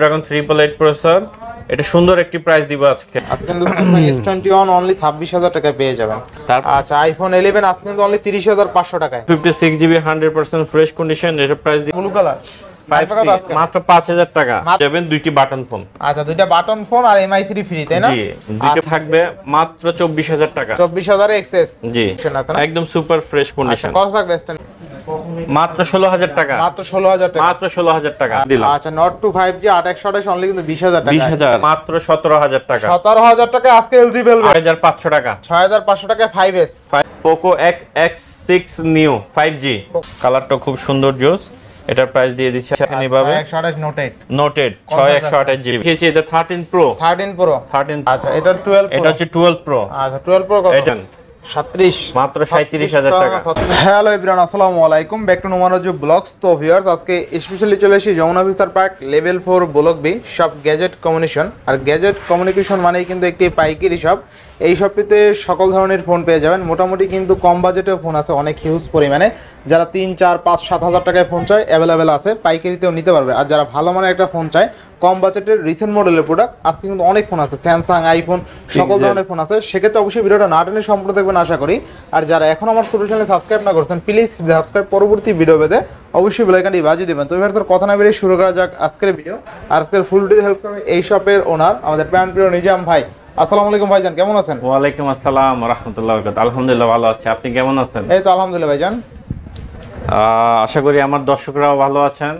Dragon triple eight processor এটা সুন্দর একটি প্রাইস দিব আজকে। আজকে কিন্তু Samsung S twenty one only ছাব্বিশ হাজার টাকায় পেয়ে যাবেন। আচ্ছা আইফোন ইলেভেন আজকে কিন্তু অনলি তিরিশ হাজার পাঁচশো টাকায়। Fifty six GB hundred percent fresh condition এটা প্রাইস দিব। ব্লু কালার মাত্র পাঁচ হাজার টাকা। মাত্র- দুইটি বাটন ফোন আচ্ছা দুইটা বাটন ফোন আর এমআই থ্রি ফ্রি তাই না? জি দুইটা থাকবে মাত্র চব্বিশ হাজার টাকা। চব্বিশ হাজার জি একদম সুপার ফ্রেশ আচ্ছা কন্ডিশন কত থাকবে মাত্র হাজার টাকা। মাত্র ষোলো হাজার টাকা। মাত্র ষোলো হাজার টাকা দিলাম। আচ্ছা নট টু অনলি কিন্তু টাকা। হাজার মাত্র সতেরো হাজার টাকা। সতেরো হাজার টাকা আজকে এলজি বেলবে। পাঁচশো টাকা। ছয় হাজার পাঁচশো টাকা five Poco X six new five G কালারটা খুব সুন্দর জোস এটার প্রাইস দিয়ে দিচ্ছি এখানে ভাবে 128 নোটেড নোটেড ছয় একশো আঠাশ জিবি দেখেছি এটা thirteen pro thirteen pro thirteen আচ্ছা এটা 12 প্রো এটা হচ্ছে টুয়েলভ প্রো আচ্ছা টুয়েলভ প্রো কত? এটা মাত্র টাকা। হ্যালো আসসালামু আলাইকুম। ব্যাক টু ব্লগস তো ভিউয়ার্স আজকে স্পেশালি চলে এসেছি যমুনা বিস্তার park level four block B সব গ্যাজেট কমিউনিকেশন আর গ্যাজেট কমিউনিকেশন মানেই কিন্তু একটি পাইকারি শপ এই শপটিতে সকল ধরনের ফোন পেয়ে যাবেন। মোটামুটি কিন্তু কম বাজেটেও ফোন আছে অনেক হিউজ পরিমাণে। যারা তিন চার পাঁচ সাত হাজার টাকায় ফোন চায় অ্যাভেলেবেল আছে পাইকারিতেও নিতে পারবে। আর যারা ভালো মানের একটা ফোন চায় কম বাজেটের রিসেন্ট মডেলের প্রোডাক্ট আজকে কিন্তু অনেক ফোন আছে স্যামসাং আইফোন সকল। ধরনের ফোন আছে। সেক্ষেত্রে অবশ্যই ভিডিওটা না টেনে সম্পূর্ণ দেখবেন আশা করি। আর যারা এখন আমার ছোট চ্যানেলে সাবস্ক্রাইব না করছেন প্লিজ সাবস্ক্রাইব পরবর্তী ভিডিও পেতে অবশ্যই বেলাইকানটি বাজিয়ে দেবেন। তো এবার তোর কথা না বেরিয়ে শুরু করা যাক আজকের ভিডিও আর আজকের ফুল ভিডিও হেল্প করবে এই শপের ওনার আমাদের প্যান প্রিয় নিজাম ভাই। আসসালামু আলাইকুম ভাইজান কেমন আছেন? ওয়ালাইকুম আসসালাম রহমতুল্লাহ আলহামদুলিল্লাহ ভালো আছি। আপনি কেমন আছেন? এই তো আলহামদুলিল্লাহ ভাইজান। আহ, আশা করি আমার দর্শকরাও ভালো আছেন।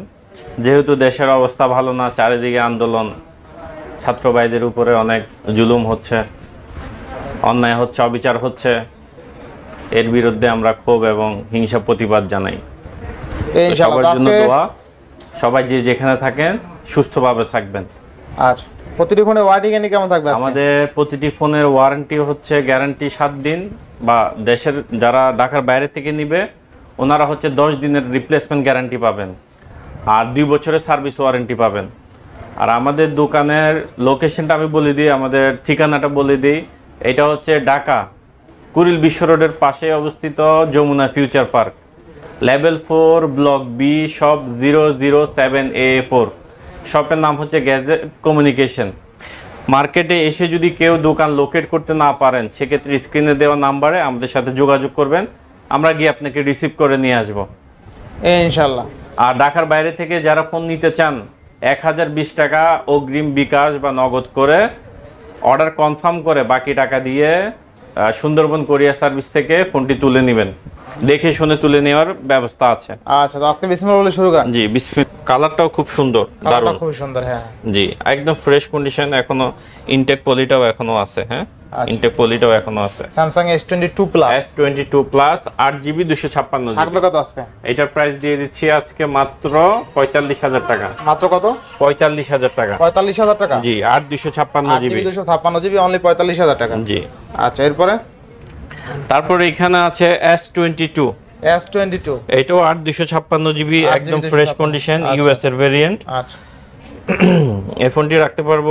যেহেতু দেশের অবস্থা ভালো না চারিদিকে আন্দোলন ছাত্র ভাইদের উপরে অনেক জুলুম হচ্ছে অন্যায় হচ্ছে অবিচার হচ্ছে এর বিরুদ্ধে আমরা ক্ষোভ এবং হিংসা প্রতিবাদ জানাই। সবার জন্য দোয়া সবাই যে যেখানে থাকেন সুস্থভাবে থাকবেন। আচ্ছা প্রতিটি ফোনের ওয়ারেন্টি গ্যারান্টি কেমন থাকবে আমাদের প্রতিটি ফোনের ওয়ারেন্টি হচ্ছে গ্যারান্টি সাত দিন বা দেশের যারা ঢাকার বাইরে থেকে নিবে ওনারা হচ্ছে দশ দিনের রিপ্লেসমেন্ট গ্যারান্টি পাবেন। আর দুই বছরের সার্ভিস ওয়ারেন্টি পাবেন। আর আমাদের দোকানের লোকেশনটা আমি বলে দিই, আমাদের ঠিকানাটা বলে দিই। এটা হচ্ছে ঢাকা কুরিল বিশ্ব রোডের পাশে অবস্থিত Jamuna future park. Level four, block B, shop zero zero seven A four. শপের নাম হচ্ছে গ্যাজেট কমিউনিকেশন। মার্কেটে এসে যদি কেউ দোকান লোকেট করতে না পারেন, সেক্ষেত্রে স্ক্রিনে দেওয়া নাম্বারে আমাদের সাথে যোগাযোগ করবেন। আমরা গিয়ে আপনাকে রিসিভ করে নিয়ে আসব। এই ইনশাআল্লাহ আর ঢাকার বাইরে থেকে যারা ফোন নিতে চান, এক হাজার বিশ টাকা অগ্রিম বিকাশ বা নগদ করে অর্ডার কনফার্ম করে বাকি টাকা দিয়ে সুন্দরবন কোরিয়া সার্ভিস থেকে ফোনটি তুলে নেবেন। দেখে শুনে তুলে নেওয়ার ব্যবস্থা আছে। আচ্ছা তো আজকে বিসমিল্লাহ বলে শুরু করেন? জি বিসমিল কালারটাও খুব সুন্দর দারুণ। খুব সুন্দর হ্যাঁ। জি একদম ফ্রেশ কন্ডিশন এখনও ইনটেক পলিটাও এখনও আছে হ্যাঁ? আচ্ছা। ইনটেক পলিটাও এখনও আছে। Plus S twenty two plus আট জিবি থাকবে কত আজকে? এটার প্রাইস দিয়ে দিচ্ছি আজকে মাত্র পঁয়তাল্লিশ হাজার টাকা। মাত্র কত? পঁয়তাল্লিশ হাজার টাকা। পঁয়তাল্লিশ হাজার টাকা? জি আট দুশো ছাপ্পান্ন আট জিবি জিবি দুশো ছাপ্পান্ন জিবি অনলি পঁয়তাল্লিশ হাজার টাকা। জি। আচ্ছা এরপরে? তারপরে এখানে আছে S twenty two S twenty two এটাও আট দুশো ছাপ্পান্ন জিবি একদম ফ্রেশ কন্ডিশন আচ্ছা। ইউএস এর ভেরিয়েন্ট আচ্ছা। এই ফোনটি রাখতে পারব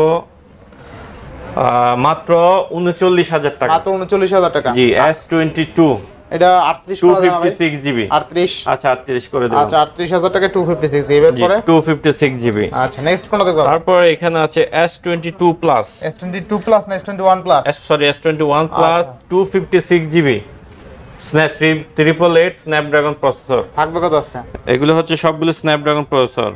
আহ, মাত্র উনচল্লিশ হাজার টাকা। মাত্র উনচল্লিশ হাজার টাকা। জি এস টোয়েন্টি টু এটা আটত্রিশ টু ফিফটি সিক্স জিবি আটত্রিশ। আচ্ছা আটত্রিশ করে দিলাম। আচ্ছা আটত্রিশ হাজার টাকা টু ফিফটি সিক্স এবার পরে টু ফিফটি সিক্স জিবি আচ্ছা নেক্সট কোনটা দেখব? তারপর এখানে আছে S twenty two plus S twenty two plus না S twenty one plus sorry S twenty one plus two fifty six GB snap triple eight Snapdragon processor থাকবে কত আজকে? এগুলো হচ্ছে সবগুলো স্ন্যাপড্রাগন প্রসেসর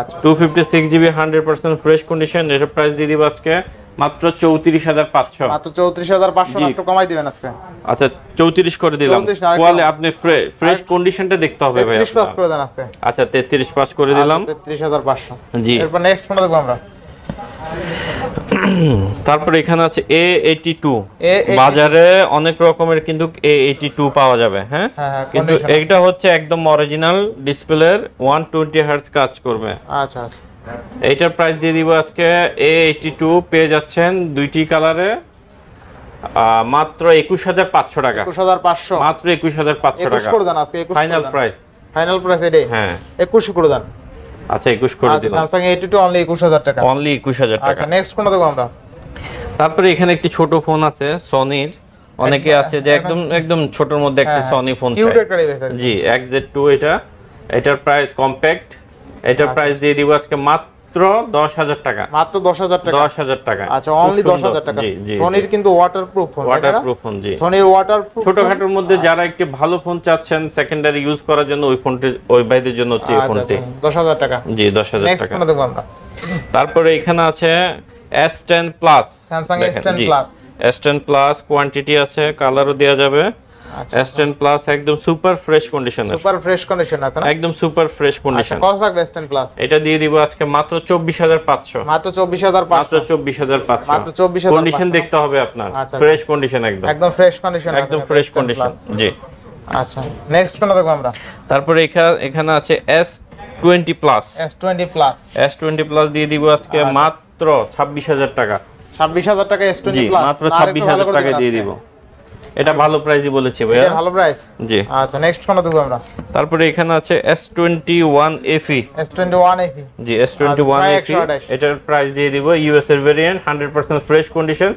আচ্ছা। Two fifty six GB hundred percent fresh condition এটার price দিয়ে দিব আজকে মাত্র চৌত্রিশ হাজার পাঁচশো। মাত্র চৌত্রিশ হাজার পাঁচশো একটু কমাই দিবেন আজকে। আচ্ছা চৌত্রিশ করে দিলাম। 34 না, আরেকটু- কোয়ালে আপনি ফ্রেশ কন্ডিশনটা দেখতে হবে ভাই আপনার। করে দেন আজকে। আচ্ছা তেত্রিশ পাস করে দিলাম। তেত্রিশ হাজার পাঁচশো। জি। এরপর নেক্সট কোনটা দেখব আমরা। তারপর এখানে আছে এ এইটি টু A82 বাজারে অনেক রকমের কিন্তু এ এইটি টু পাওয়া যাবে হ্যাঁ? হ্যাঁ, হ্যাঁ, কিন্তু এইটা হচ্ছে একদম অরিজিনাল ডিসপ্লের ওয়ান টোয়েন্টি হার্টস কাজ করবে। আচ্ছা আচ্ছা। এইটার প্রাইস দিয়ে দিব আজকে এ এইটি টু পেয়ে যাচ্ছেন দুইটি কালারে মাত্র একুশ হাজার পাঁচশো টাকা। একুশ হাজার পাঁচশো। মাত্র একুশ হাজার পাঁচশো টাকা। করে দেন আজকে ফাইনাল প্রাইস ফাইনাল প্রাইস এটাই। হ্যাঁ। একুশ করে দেন। আচ্ছা একুশ করে আচ্ছা দিলাম। স্যামসাং এইটি টু অনলি একুশ হাজার টাকা। অনলি একুশ হাজার টাকা। আচ্ছা নেক্সট কোনটা দেখব আমরা? তারপরে এখানে একটি ছোট ফোন আছে সনির অনেকে আছে যে একদম একদম ছোটর মধ্যে একটা সনি ফোন চাই জি এক্সেট টু এটা। এটার প্রাইস কম্প্যাক্ট এটার আচ্ছা, প্রাইস দিয়ে দিব আজকে মাত্র মাত্র দশ হাজার টাকা। মাত্র দশ হাজার টাকা? দশ হাজার টাকা। আচ্ছা অনলি দশ। হাজার টাকা। সোনির কিন্তু ওয়াটারপ্রুফ ফোন ওয়াটারপ্রুফ ফোন জি। সোনির ওয়াটারপ্রুফ ছোটখাটোর মধ্যে যারা একটি ভালো ফোন চাচ্ছেন সেকেন্ডারি ইউজ করার জন্য ওই ফোনটি ওই ভাইদের জন্য হচ্ছে এই আচ্ছা ফোনটি দশ হাজার টাকা। জি দশ হাজার টাকা। তারপরে এখানে আছে S ten plus Samsung S10 Plus। S ten plus quantity আছে কালারও দেওয়া যাবে। আচ্ছা এস টেন প্লাস একদম সুপার ফ্রেশ কন্ডিশনের সুপার ফ্রেশ কন্ডিশন আছে না? একদম সুপার ফ্রেশ আচ্ছা কন্ডিশন কত থাকবে এস টেন প্লাস এটা দিয়ে দিব আজকে মাত্র চব্বিশ হাজার পাঁচশো। মাত্র চব্বিশ হাজার মাত্র পাঁচশো চব্বিশ হাজার পাঁচশো। মাত্র 24,500 কন্ডিশন দেখতে হবে আপনার। আচ্ছা। ফ্রেশ কন্ডিশন একদম। একদম ফ্রেশ কন্ডিশন একদম ফ্রেশ কন্ডিশন জি। আচ্ছা নেক্সট কোনটা দেখব আমরা? তারপরে এখানে এখানে আছে S twenty plus S twenty plus S twenty plus দিয়ে দিব আজকে আচ্ছা। মাত্র ছাব্বিশ হাজার টাকা। ছাব্বিশ হাজার টাকা এস টোয়েন্টি প্লাস মাত্র ছাব্বিশ হাজার টাকা দিয়ে দিব। এটা ভালো প্রাইসই বলেছি ভাইয়া। ভালো প্রাইস জি। আচ্ছা নেক্সট কোনটা দেখব আমরা? তারপরে এখানে আছে S twenty one F E S twenty one F E জি এস টোয়েন্টি ওয়ান ছয় এফি একশো আঠাশ। এটার প্রাইস দিয়ে দিব ইউএস এর variant hundred percent fresh condition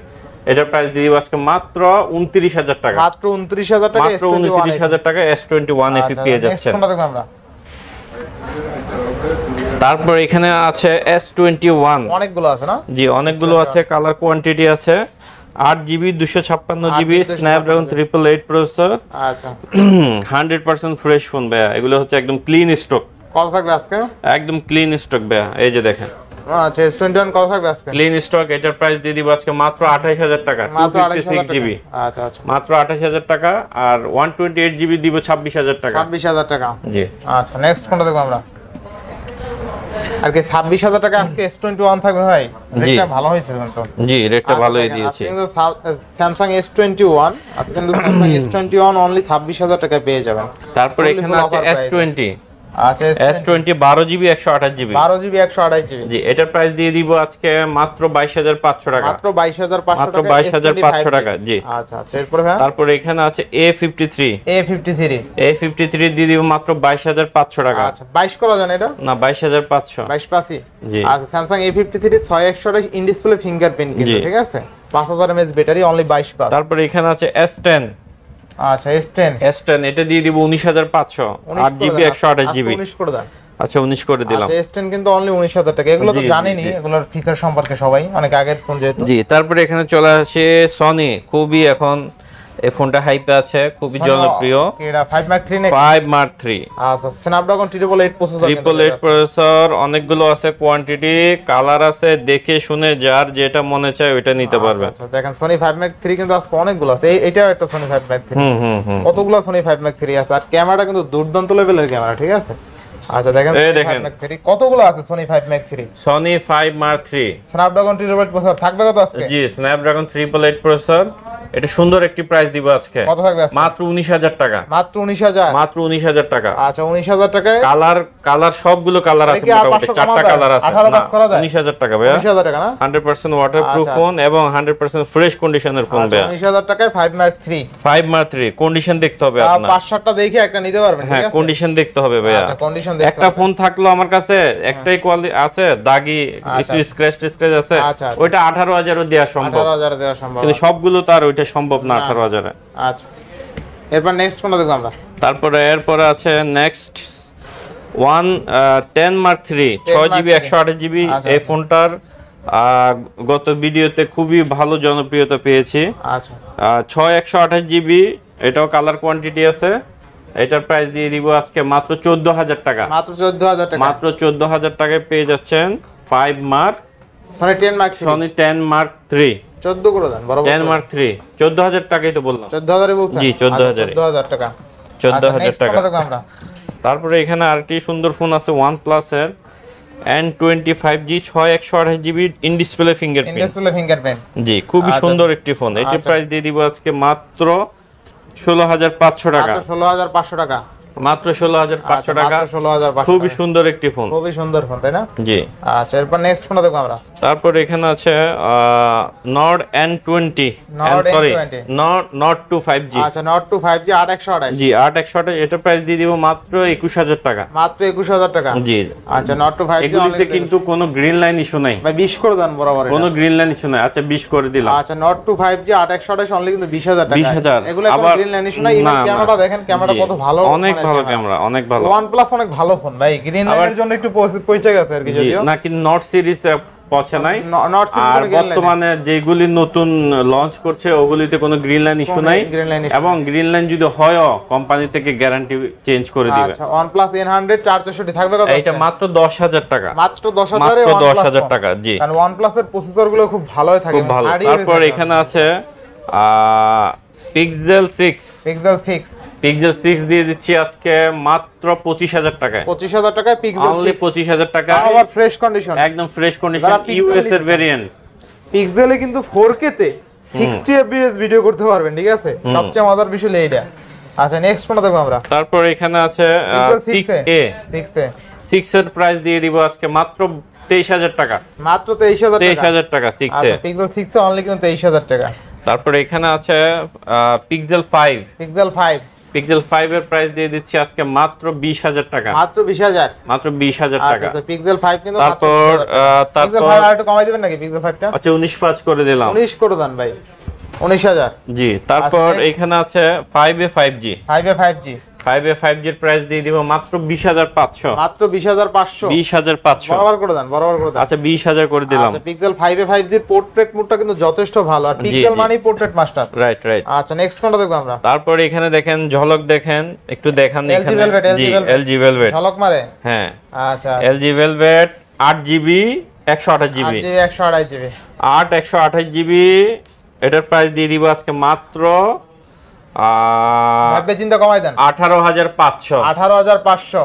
এটার প্রাইস দিয়ে দিব আজকে মাত্র উনত্রিশ হাজার টাকা। মাত্র উনত্রিশ হাজার টাকা মাত্র টোয়েন্টি ওয়ান উনত্রিশ হাজার টাকা এস টোয়েন্টি ওয়ান এফি পেয়ে যাচ্ছেন। কোনটা দেখব আমরা? তারপর এখানে আছে এস টোয়েন্টি ওয়ান অনেকগুলো আছে না? জি অনেকগুলো আছে কালার কোয়ান্টিটি আছে। আট জিবি দুশো ছাপ্পান্ন GB 256 Snapdragon triple eight processor আচ্ছা। হান্ড্রেড পার্সেন্ট ফ্রেশ ফোন ভাইয়া এগুলো হচ্ছে একদম ক্লিন স্টক কত থাকবে আজকে? একদম ক্লিন স্টক ভাইয়া এই যে দেখেন। আচ্ছা এস টোয়েন্টি ওয়ান কত থাকবে আজকে? ক্লিন স্টক এটার প্রাইস দিয়ে দিব আজকে মাত্র আঠাইশ হাজার টাকা মাত্র সিক্স জিবি। আচ্ছা আচ্ছা। মাত্র আঠাশ হাজার টাকা আর ওয়ান টোয়েন্টি এইট জিবি দিব ছাব্বিশ হাজার টাকা। ছাব্বিশ হাজার টাকা। জি। আচ্ছা নেক্সট কোনটা দেখব আমরা? আর কি ছাব্বিশ হাজার টাকা আজকে এস টোয়েন্টি ওয়ান থাকবে ভাই। রেটটা ভালো হয়েছে কিন্তু জি রেটটা ভালোই দিয়েছে। এস টোয়েন্টি ওয়ান আজকে কিন্তু টোয়েন্টি ওয়ান অনলি ছাব্বিশ হাজার টাকা পেয়ে যাবেন। তারপর এখানে আছে offer এস price। টোয়েন্টি আচ্ছা এস টোয়েন্টি বারো জিবি একশো আঠাশ জিবি। বারো জিবি একশো আড়াই জিবি। জি এটার প্রাইস দিয়ে দিব আজকে মাত্র বাইশ হাজার পাঁচশো টাকা। মাত্র পাঁচশো মাত্র টাকা 22,500 টাকা, জি। আচ্ছা আচ্ছা এরপরে ভাই তারপরে এখানে আছে A fifty three A fifty three A fifty three দিয়ে দিব মাত্র টাকা। আচ্ছা বাইশ করা যান এটা? না বাইশ হাজার পাঁচশো। বাইশ পাসি জি। আচ্ছা ছয় একশো আঠাশ ইন ডিসপ্লে ফিঙ্গারপ্রিন্ট কিন্তু ঠিক আছে? পাঁচ হাজার এমএস ব্যাটারি অনলি বাইশ পাস তারপরে এখানে আছে এস টেন আচ্ছা এস টেন এস টেন এটা দিয়ে দিব উনিশ হাজার পাঁচশো। আট জিবি একশো আঠাশ জিবি উনিশ করে দেন। আচ্ছা উনিশ করে দিলাম। আচ্ছা কিন্তু অনলি উনিশ হাজার টাকা। এগুলো তো জি, জি, এগুলোর ফিচার সম্পর্কে সবাই অনেক আগের ফোন যেহেতু। জি তারপরে এখানে চলে আসে সনি খুবই এখন এই ফোনটা হাইপে আছে খুবই জনপ্রিয়। এটা মার্ক থ্রি নাকি? ফাইভ মার্ক থ্রি আচ্ছা Snapdragon triple eight processor triple eight processor অনেকগুলো আছে কোয়ান্টিটি কালার আছে দেখে শুনে যার যেটা মনে চায় ওইটা নিতে পারবেন আচ্ছা দেখেন সোনি ফাইভ মার্ক থ্রি কিন্তু আজকে অনেকগুলো আছে। এই- এটাও একটা সোনি ফাইভ মার্ক থ্রি হুম হুম কতগুলো সোনি ফাইভ মার্ক থ্রি আছে? আর ক্যামেরাটা কিন্তু দুর্দান্ত লেভেলের ক্যামেরা ঠিক আছে? আচ্ছা দেখেন এই দেখেন। 5 কতগুলো আছে Sony five mark three Sony five mark three Snapdragon triple eight processor থাকবে কত আজকে? জি স্ন্যাপড্রাগন ট্রিপল এইট প্রসেসর এটা সুন্দর একটি প্রাইস দিব আজকে। কত থাকবে মাত্র উনিশ হাজার টাকা। মাত্র উনিশ হাজার? মাত্র উনিশ হাজার টাকা। আচ্ছা উনিশ হাজার টাকায় কালার কালার সবগুলো কালার আছে মোটামুটি। চারটা কালার আছে। 18 পাস করা যায়? উনিশ হাজার টাকা ভাইয়া। উনিশ হাজার টাকা না? হান্ড্রেড পার্সেন্ট ওয়াটার প্রুফ আচ্ছা। ফোন এবং হান্ড্রেড পার্সেন্ট ফ্রেশ কন্ডিশনের ফোন উনিশ হাজার টাকায় five mark three five mark three condition দেখতে হবে আপনার। পাঁচ সাতটা দেখে একটা নিতে পারবেন হ্যাঁ ঠিক আছে? কন্ডিশন দেখতে হবে ভাইয়া। আচ্ছা কন্ডিশন একটা। ফোন থাকল আমার কাছে একটাই কোয়ালিটি আছে দাগি কিছু আচ্ছা। স্ক্র্যাচ আছে আচ্ছা, আচ্ছা। ওইটা আঠারো হাজারও দেওয়া সম্ভব। আঠারো হাজার দেওয়া সম্ভব। কিন্তু সবগুলো তো আর ওইটা সম্ভব না আঠারো হাজারে। আচ্ছা। এরপর নেক্সট কোনটা দেখব আমরা? তারপরে এরপরে আছে next one ten mark three ছয় জিবি একশো আঠাশ জিবি আচ্ছা, এই আচ্ছা। ফোনটার গত ভিডিওতে খুবই ভালো জনপ্রিয়তা পেয়েছি। আচ্ছা। ছয় একশো আঠাশ জিবি এটাও কালার কোয়ান্টিটি আছে। এটার প্রাইস দিয়ে দিব আজকে মাত্র চোদ্দ হাজার টাকা। মাত্র চোদ্দ হাজার টাকা। মাত্র চোদ্দ হাজার টাকায় পেয়ে যাচ্ছেন five mark Sony ten mark Sony ten mark three চোদ্দ করে দেন বড় টেন মার্ক থ্রি চোদ্দ হাজার টাকাই তো বললাম। চোদ্দ হাজারই বলছেন? জি, 14,000 আচ্ছা, চোদ্দ হাজার টাকা। চোদ্দ আচ্ছা, হাজার next টাকা। আমরা? তারপরে এখানে আরেকটি সুন্দর ফোন আছে ওয়ান প্লাসের এন টোয়েন্টি ফাইভ জি ছয় একশো আঠাশ GB in display fingerprint fingerprint জি খুবই আচ্ছা। সুন্দর একটি ফোন এটির আচ্ছা। প্রাইস দিয়ে দিব আজকে মাত্র ষোলো হাজার পাঁচশো টাকা। ষোলো হাজার পাঁচশো টাকা। মাত্র ষোলো হাজার পাঁচশো টাকা। ষোলো হাজার খুবই সুন্দর একটি ফোন খুবই সুন্দর ফোন তাই না? জি। আচ্ছা এরপর নেক্সট কোনটা দেখব আমরা। তারপর এখানে আছে Nord N twenty sorry N20 Nord Nord two five G আচ্ছা নট টু ফাইভ জি আট একশো আঠাশ। জি আট একশো আঠাশ। এটা প্রাইস দিয়ে দিব মাত্র একুশ হাজার টাকা। মাত্র একুশ হাজার টাকা। জি। আচ্ছা নট টু ফাইভ এগুলিতে কিন্তু কোনো গ্রিন লাইন ইস্যু নাই। ভাই বিশ করে দেন বরাবর। কোনো গ্রিন লাইন ইস্যু নাই। আচ্ছা বিশ করে দিলাম। আচ্ছা নট টু ফাইভ জি আট একশো আঠাশ অনলি কিন্তু বিশ হাজার টাকা। 20,000 এগুলো গ্রিন লাইন ইস্যু না না, না। ক্যামেরা দেখেন ক্যামেরা কত ভালো অনেক মানে ভালো ক্যামেরা। অনেক ভালো। OnePlus অনেক ভালো ফোন ভাই। গ্রিন লাইনের জন্য একটু পৌঁছে- গেছে আর কি যদিও। না কিন্তু নট সিরিজ পৌঁছে নাই। আর বর্তমানে যেগুলি নতুন লঞ্চ করছে ওগুলিতে কোনো গ্রিন লাইন ইস্যু নাই। এবং গ্রিন লাইন যদি হয়ও কোম্পানি থেকে গ্যারান্টি চেঞ্জ করে দিবে। আচ্ছা OnePlus N100 464 থাকবে কত আজকে? মাত্র দশ হাজার টাকা। মাত্র 10000 মাত্র দশ OnePlus হাজার phone। টাকা জি। কারণ OnePlus এর প্রসেসরগুলো খুব ভালোই থাকে খুব ভালো। তারপর এখানে আছে Pixel six Pixel 6 Pixel six দিয়ে দিচ্ছি আজকে মাত্র পঁচিশ হাজার টাকায়। 25000 টাকায় পিক্সেল অনলি পঁচিশ হাজার টাকা। আবার ফ্রেশ কন্ডিশন একদম ফ্রেশ কন্ডিশন ইউএস এর। ভেরিয়েন্ট পিক্সেলে কিন্তু 4K তে 60 fps ভিডিও করতে পারবেন ঠিক আছে? সবচেয়ে মজার বিষয় এইটা। আচ্ছা নেক্সট কোনটা দেখব আমরা। তারপর এখানে আছে Pixel six 6 A. 6 A. Six এর প্রাইস দিয়ে দিব আজকে মাত্র তেইশ হাজার টাকা। মাত্র 23000 তেইশ টাকা। হাজার টাকা সিক্স এ। আচ্ছা পিক্সেল 6 এ অনলি কিন্তু 23000 টাকা। তারপরে এখানে আছে পিক্সেল 5 পিক্সেল 5 পিক্সেল 5 এর প্রাইস দিয়ে দিচ্ছি আজকে মাত্র বিশ হাজার টাকা। মাত্র 20000 মাত্র বিশ হাজার আচ্ছা টাকা। আচ্ছা পিক্সেল 5 কিন্তু তারপর তারপর পিক্সেল তারপর 5 আর একটু কমাই দিবেন নাকি পিক্সেল 5 টা? আচ্ছা উনিশ পাঁচ করে দিলাম। 19 করে দেন ভাই। 19000 জি তারপর এখানে আছে five A five G 5 A 5G five A five জির প্রাইস দিয়ে দিব মাত্র বিশ হাজার পাঁচশো। মাত্র 20500 বিশ হাজার পাঁচশো। বরাবর করে দেন বরাবর করে দেন। আচ্ছা বিশ হাজার করে দিলাম। আচ্ছা পিক্সেল 5 এ 5G এর পোর্ট্রেট মোডটা কিন্তু যথেষ্ট ভালো। আর পিক্সেল জি। পোর্ট্রেট মাস্টার রাইট রাইট আচ্ছা নেক্সট কোনটা দেখব আমরা? তারপর এখানে দেখেন ঝলক দেখেন একটু দেখান LG এখানে। Velvet, LG জি Velvet। এলজি ভেলভেট ঝলক মারে? হ্যাঁ। আচ্ছা। এলজি ভেলভেট আট জিবি একশো আঠাশ জিবি জিবি একশো আড়াই জিবি আট একশো আঠাশ জিবি এটার প্রাইস দিয়ে দিব আজকে মাত্র ভাববে চিন্তা কমাই দেন। আঠারো হাজার পাঁচশো। আঠারো হাজার পাঁচশো।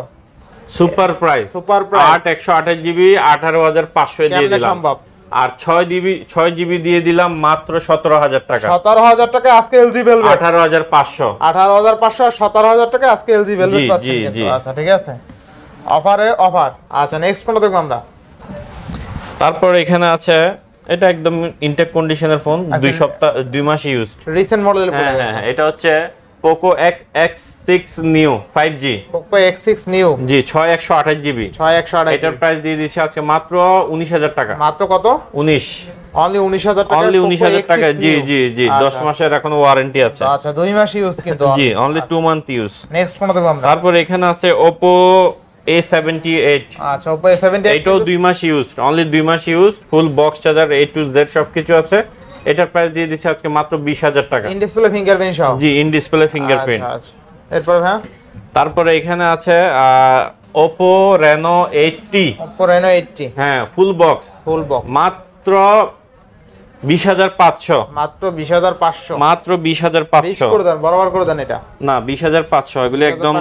সুপার প্রাইস সুপার প্রাইস আট একশো আঠাশ জিবি আঠারো হাজার পাঁচশো দিয়ে দিলাম। সম্ভব? আর ছয় জিবি ছয় জিবি দিয়ে দিলাম মাত্র সতেরো হাজার টাকা। সতেরো হাজার টাকা আজকে এলজি ভেলভেট আঠারো হাজার পাঁচশো। আঠারো হাজার পাঁচশো আর সতেরো হাজার টাকা আজকে এলজি আচ্ছা ঠিক আছে। অফারে অফার আচ্ছা নেক্সট কোনটা দেখব আমরা? তারপর এখানে আছে এটা একদম ইনটেক কন্ডিশনের ফোন দুই সপ্তাহ দুই মাস ইউজ রিসেন্ট মডেলের হ্যাঁ হ্যাঁ এটা হচ্ছে Poco X six new five G Poco X six new G ছয় একশো আঠাশ জিবি ছয় একশো আড়াই এটার প্রাইস দিয়ে দিচ্ছি আজকে মাত্র উনিশ হাজার টাকা। মাত্র কত? উনিশ। অনলি উনিশ হাজার টাকা অনলি উনিশ হাজার টাকা। জি জি জি দশ মাসের এখনও ওয়ারেন্টি আছে। আচ্ছা দুই মাস ইউজ কিন্তু। জি only two month use next কোনটা দেখব আমরা। তারপর এখানে আছে ওপো এ সেভেন্টি এইট আচ্ছা ওপো এ এটাও দুই মাস ইউজ অনলি দুই মাস use full box charger A to Z সবকিছু আছে। এটার প্রাইস দিয়ে দিচ্ছি আজকে মাত্র বিশ হাজার টাকা। ইন ডিসপ্লে ফিঙ্গারপ্রিন্ট সহ? জি ইন ডিসপ্লে ফিঙ্গারপ্রিন্ট আচ্ছা আচ্ছা। এরপরে হ্যাঁ তারপরে এখানে আছে Oppo Reno eighty Oppo Reno eighty হ্যাঁ ফুল বক্স ফুল বক্স মাত্র বিশ হাজার পাঁচশো। মাত্র বিশ হাজার পাঁচশো। মাত্র বিশ হাজার পাঁচশো। করে দেন বরাবর করে দেন এটা। না বিশ হাজার পাঁচশো। এগুলি একদম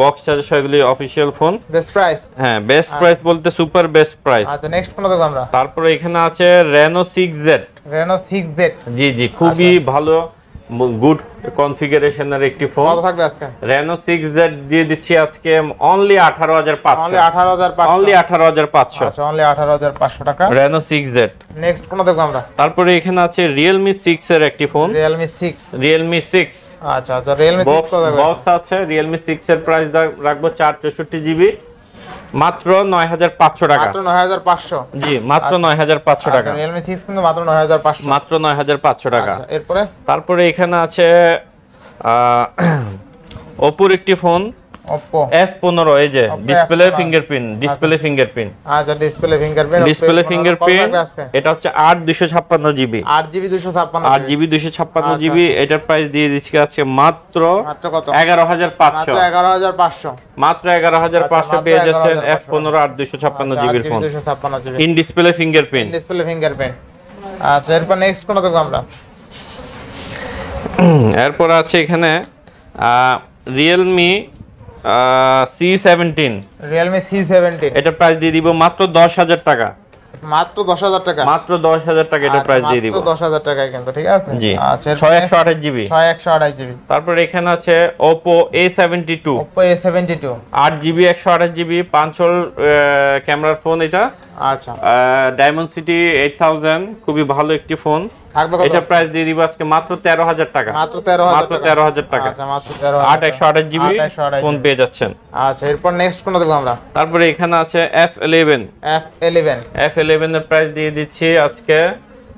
বক্স চার্জ এগুলি অফিসিয়াল ফোন বেস্ট প্রাইস হ্যাঁ বেস্ট প্রাইস বলতে সুপার বেস্ট প্রাইস আচ্ছা নেক্সট আমরা। তারপরে এখানে আছে Reno six Z Reno six Z জি জি খুবই ভালো। গুড কনফিগারেশনের একটি ফোন কত থাকবে আজকে। রেনো সিক্স জেড দিয়ে দিচ্ছি আজকে অনলি আঠারো হাজার পাঁচশো। অনলি আঠারো হাজার পাঁচশো। অনলি আঠারো হাজার পাঁচশো। আচ্ছা অনলি আঠারো হাজার পাঁচশো টাকা। রেনো সিক্স জেড নেক্সট কোনটা দেখব আমরা। তারপরে এখানে আছে রিয়েলমি সিক্স এর একটি phone Realme six Realme six আচ্ছা আচ্ছা রিয়েলমি সিক্স কত থাকবে বক্স আছে রিয়েলমি সিক্স এর প্রাইস রাখব চার চৌষট্টি জিবি মাত্র নয় হাজার পাঁচশো টাকা। মাত্র নয় হাজার পাঁচশো। জি মাত্র নয় হাজার পাঁচশো টাকা। Realme 6 কিন্তু মাত্র নয় হাজার পাঁচশো। মাত্র নয় হাজার পাঁচশো টাকা। আচ্ছা এরপরে? তারপরে এখানে আছে ওপোর একটি ফোন এফ পনেরো এই যে ডিসপ্লে ফিঙ্গারপ্রিন্ট ডিসপ্লে ফিঙ্গারপ্রিন্ট আচ্ছা। ডিসপ্লে ফিঙ্গারপ্রিন্ট ডিসপ্লে ফিঙ্গারপ্রিন্ট এটা হচ্ছে আট দুশো ছাপ্পান্ন জিবি। আট জিবি দুশো ছাপ্পান্ন আট জিবি দুশো ছাপ্পান্ন আচ্ছা, জিবি এটার প্রাইস দিয়ে দিচ্ছি আজকে মাত্র মাত্র কত? এগারো হাজার পাঁচশো। মাত্র এগারো হাজার পাঁচশো। মাত্র এগারো হাজার আচ্ছা, পাঁচশো মাত্র পেয়ে যাচ্ছেন 11,500 এফ পনেরো আট ছাপ্পান্ন জিবির phone. GB. In display fingerprint display fingerprint আচ্ছা এরপর নেক্সট কোনটা দেখব আমরা? এরপর আছে এখানে Realme C seventeen Realme C seventeen এটার প্রাইস দিয়ে দিব মাত্র দশ হাজার টাকা। মাত্র দশ হাজার টাকা? মাত্র দশ হাজার টাকা এটার প্রাইস দিয়ে দিব। দশ হাজার টাকায় কিন্তু ঠিক আছে? জি। আচ্ছা ছয় একশো আঠাশ জিবি। ছয় একশো আড়াই জিবি। তারপর এখানে আছে Oppo A seventy two Oppo A seventy two আট জিবি একশো আঠাশ জিবি ক্যামেরার ফোন এটা। আচ্ছা। ডায়মন্ড সিটি এইট থাউজেন্ড খুবই ভালো একটি ফোন। এটা প্রাইস দিয়ে দিব আজকে মাত্র তেরো হাজার টাকা। মাত্র টাকা। আচ্ছা জিবি ফোন পেয়ে যাচ্ছেন। আচ্ছা এরপর নেক্সট আমরা? তারপরে এখানে আছে এর প্রাইস দিয়ে দিচ্ছি আজকে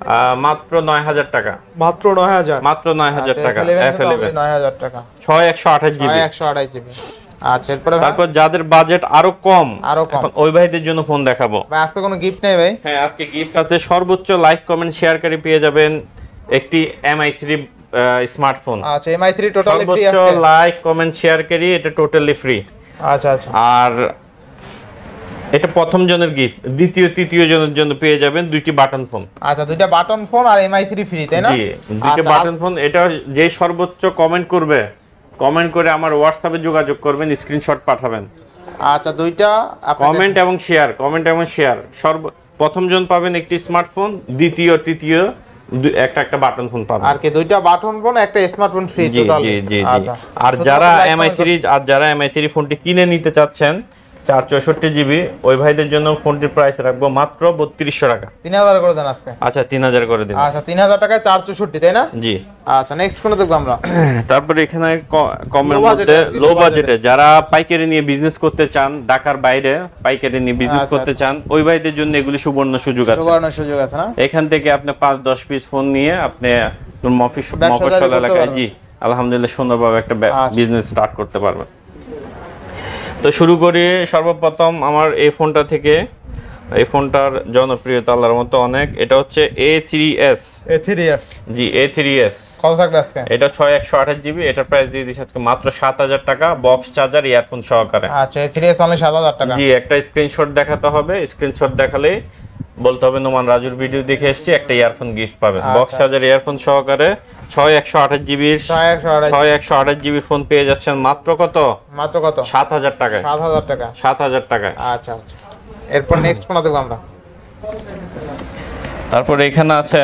আহ, মাত্র নয় হাজার টাকা। মাত্র নয় হাজার। মাত্র নয় হাজার টাকা এফ ইলেভেন নয় হাজার টাকা। ছয় একশো আঠাশ জিবি। ছয় একশো আড়াই জিবি। আচ্ছা এরপরে তারপর যাদের বাজেট আরও কম আরও কম। ওই ভাইদের জন্য ফোন দেখাবো। ভাই আজকে কোনো গিফট নেই ভাই? হ্যাঁ আজকে গিফট আছে। সর্বোচ্চ লাইক কমেন্ট শেয়ারকারী পেয়ে যাবেন একটি এমআই থ্রি স্মার্টফোন আচ্ছা এমআই থ্রি টোটালি ফ্রি সর্বোচ্চ লাইক কমেন্ট শেয়ারকারী এটা টোটালি ফ্রি আচ্ছা আচ্ছা। আর এটা প্রথম জনের গিফট দ্বিতীয় তৃতীয় জনের জন্য পেয়ে যাবেন দুইটি বাটন ফোন আচ্ছা দুইটা বাটন ফোন আর এমআই থ্রি ফ্রি তাই না? জি দুইটা আচ্ছা, বাটন ফোন এটা যে সর্বোচ্চ কমেন্ট করবে কমেন্ট করে আমার হোয়াটসঅ্যাপে যোগাযোগ করবেন স্ক্রিনশট পাঠাবেন। আচ্ছা দুইটা কমেন্ট এবং শেয়ার কমেন্ট এবং শেয়ার সর্ব প্রথম জন পাবেন একটি স্মার্টফোন দ্বিতীয় তৃতীয় একটা একটা বাটন ফোন পাবেন। আর কি দুইটা বাটন ফোন একটা স্মার্টফোন ফ্রি টোটাল জি জি জি। আচ্ছা। আর যারা like এমআই comment থ্রি আর যারা এমআই থ্রি ফোনটি কিনে নিতে চাচ্ছেন চার চৌষট্টি জিবি। ওই ভাইদের জন্য ফোনটির প্রাইস রাখব মাত্র বত্রিশশো টাকা। তিন হাজার করে দেন আজকে। আচ্ছা তিন হাজার করে দিন। আচ্ছা তিন হাজার টাকায় চার চৌষট্টি তাই না? জি। আচ্ছা নেক্সট কোনটা দেখব আমরা। তারপরে এখানে কমের মধ্যে লো বাজেটে যারা পাইকারি নিয়ে বিজনেস করতে চান ঢাকার বাইরে পাইকারি নিয়ে বিজনেস আচ্ছা, করতে চান ওই ভাইদের জন্য এগুলি সুবর্ণ সুযোগ আছে। সুবর্ণের সুযোগ আছে না? এখান থেকে আপনি পাঁচ দশ পিস ফোন নিয়ে আপনি মফিস মফস্বল এলাকায় জি আলহামদুলিল্লাহ সুন্দরভাবে একটা আচ্ছা। বিজনেস স্টার্ট করতে পারবেন। তো শুরু করি সর্বপ্রথম আমার এই ফোনটা থেকে। এই ফোনটার জনপ্রিয়তা আল্লাহর মতো অনেক। এটা হচ্ছে A three S A three S G A three S কত থাকবে আজকে এটা ছয় একশো আঠাশ জিবি। এটার প্রাইস দিয়ে দিচ্ছে আজকে মাত্র সাত হাজার টাকা। বক্স চার্জার ইয়ারফোন সহকারে। আচ্ছা এ থ্রি এস অনলি সাত হাজার টাকা। জি একটা স্ক্রিনশট দেখাতে হবে। স্ক্রিনশট দেখালে বলতে হবে নোমান রাজুর ভিডিও দেখে এসেছি একটা ইয়ারফোন গিফট পাবেন। বক্স চার্জার ইয়ারফোন সহকারে ছয় একশো আঠাশ জিবি ছয় একশো আঠাশ জিবির ফোন পেয়ে যাচ্ছেন মাত্র কত? মাত্র কত? সাত হাজার টাকায়। সাত হাজার টাকা। সাত হাজার টাকায়। আচ্ছা আচ্ছা। এরপর নেক্সট কোনটা দেখব আমরা? তারপর এখানে আছে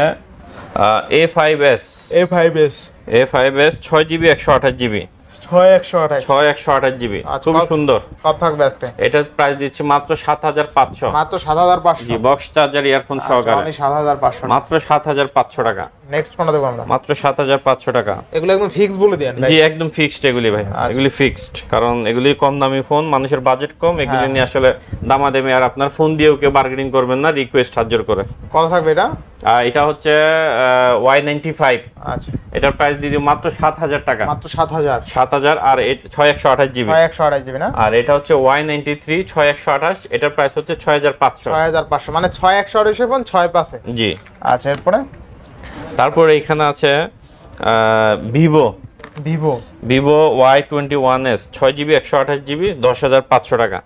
A five S A five S A five S ছয় জিবি একশো আঠাশ জিবি ছয় একশো আঠাশ। ছয় একশো আঠাশ জিবি। খুব সুন্দর। কত থাকবে আজকে। এটার প্রাইস দিচ্ছি মাত্র সাত হাজার পাঁচশো। মাত্র সাত হাজার পাঁচশো। জি বক্স চার্জার ইয়ারফোন সহকারে। সাত হাজার পাঁচশো। মাত্র সাত হাজার পাঁচশো টাকা। নেক্সট কোনটা দেখব আমরা? মাত্র সাত হাজার পাঁচশো টাকা। এগুলো একদম ফিক্স বলে দেন জি একদম ফিক্সড এগুলি ভাই। আচ্ছা। এগুলি ফিক্সড কারণ এগুলি কম দামি ফোন মানুষের বাজেট কম এগুলি হ্যাঁ। নিয়ে আসলে দামাদামি আর আপনার ফোন দিয়েও কেউ বার্গেনিং করবেন না রিকোয়েস্ট হাজার করে। কত থাকবে এটা? এটা হচ্ছে ওয়াই নাইনটি ফাইভ আচ্ছা। এটার প্রাইস দিয়ে মাত্র সাত হাজার টাকা। মাত্র সাত হাজার। সাত হাজার আর ছয় একশো আঠাশ জিবি। ছয় একশো আঠাশ জিবি না? আর এটা হচ্ছে ওয়াই নাইনটি থ্রি ছয় একশো আঠাশ। এটার প্রাইস হচ্ছে ছয় হাজার পাঁচশো। ছয় হাজার পাঁচশো। মানে ছয় একশো ফোন ছয় পাশে জি। আচ্ছা এরপরে? তারপরে এখানে আছে Vivo. Vivo. Vivo Y twenty one S ছয় জিবি একশো আঠাশ জিবি দশ হাজার পাঁচশো টাকা।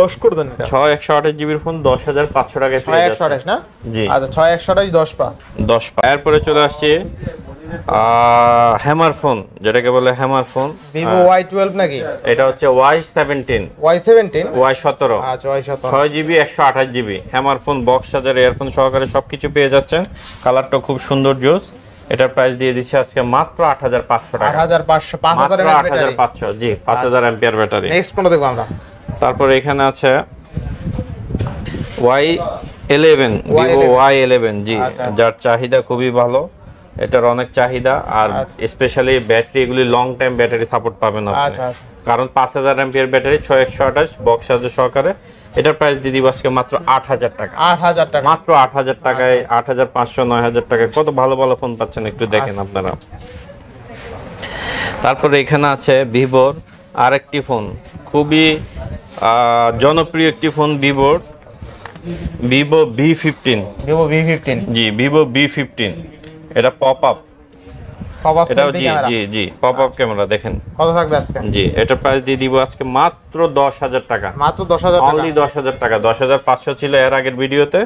দশ করে দেন ছয় একশো আঠাশ জিবির ফোন দশ হাজার পাঁচশো টাকায় ছয় পেয়ে একশো যাচ্ছে। আঠাশ না? জি। আচ্ছা ছয় একশো আঠাশ দশ পাঁচ। দশ পা এরপরে চলে আসছে হ্যামার ফোন যেটাকে বলে hammer phone Vivo Y twelve নাকি? এটা হচ্ছে Y seventeen Y seventeen Y সতেরো। আচ্ছা ওয়াই সতেরো। ছয় জিবি একশো আঠাশ GB hammer phone box charger earphone সহকারে সবকিছু পেয়ে যাচ্ছেন। কালারটা খুব সুন্দর জোস এটার প্রাইস দিয়ে দিচ্ছে আজকে মাত্র আট হাজার পাঁচশো আট টাকা হাজার পাঁচশো পাঁচ হাজার আট পাঁচশো জি পাঁচ হাজার অ্যাম্পিয়ার ব্যাটারি নেক্সট কোনটা দেখব আমরা। তারপরে এখানে আছে Y eleven Vivo Y eleven জি আচ্ছা। যার চাহিদা খুবই ভালো। এটার অনেক চাহিদা আর। স্পেশালি ব্যাটারি এগুলি লং টাইম ব্যাটারি সাপোর্ট পাবেন আপনি। আচ্ছা আচ্ছা। কারণ পাঁচ হাজার এমপিয়ার ব্যাটারি ছয় একশো আঠাশ বক্স সহকারে। এটার প্রাইস দিয়ে দিব আজকে মাত্র আট হাজার টাকা। আট হাজার টাকা। মাত্র আট হাজার টাকায় আট হাজার পাঁচশো নয় হাজার টাকায়। কত ভালো ভালো ফোন পাচ্ছেন একটু দেখেন। আপনারা। তারপরে এখানে আছে ভিভোর আরেকটি ফোন খুবই জনপ্রিয় একটি ফোন ভিভোর Vivo V fifteen. Vivo V fifteen. জি ভিভো ভি ফিফটিন। এটা পপ আপ এটাও জি জি জি পপ আপ ক্যামেরা দেখেন। কত থাকবে আজকে? জি এটা প্রাইস দিয়ে দিব আজকে মাত্র দশ হাজার টাকা। মাত্র দশ হাজার অনলি দশ হাজার টাকা দশ হাজার পাঁচশো ছিল এর আগের ভিডিওতে